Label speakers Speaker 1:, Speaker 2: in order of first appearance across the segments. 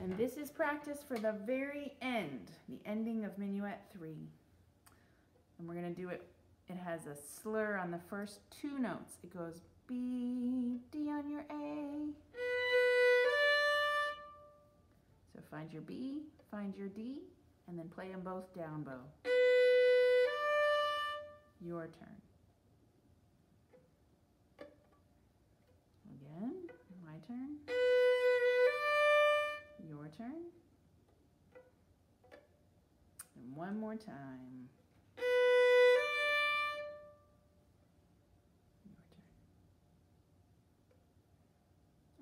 Speaker 1: And this is practice for the very end, the ending of minuet three. And we're gonna do it, it has a slur on the first two notes. It goes B, D on your A. So find your B, find your D, and then play them both down bow. Your turn. Again, my turn one more time.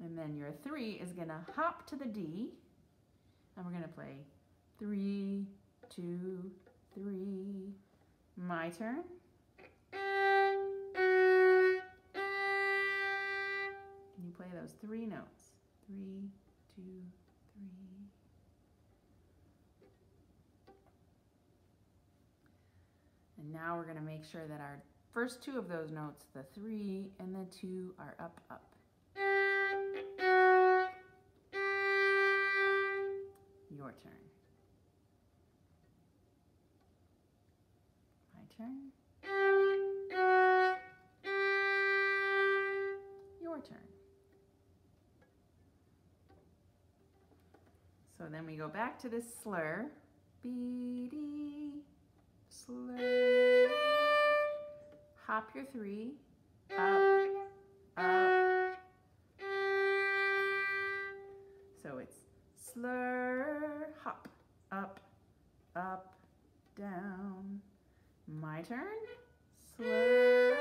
Speaker 1: And then your three is to hop to the D. And we're to play three, two, three. My turn. Can you play those three notes? Three, two, three. And now we're going to make sure that our first two of those notes, the three and the two, are up, up. Your turn. My turn. Your turn. So then we go back to this slur. B, slur. Your three. Up, up. So it's slur, hop, up, up, down. My turn. Slur,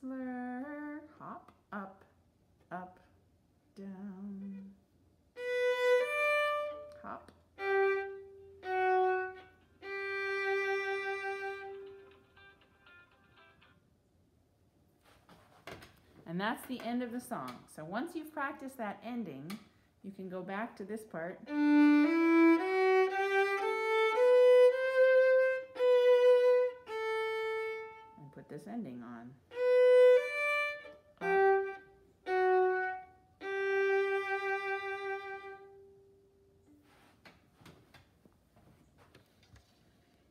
Speaker 1: Slur, hop, up, up, down. Hop. And that's the end of the song. So once you've practiced that ending, you can go back to this part. This ending on.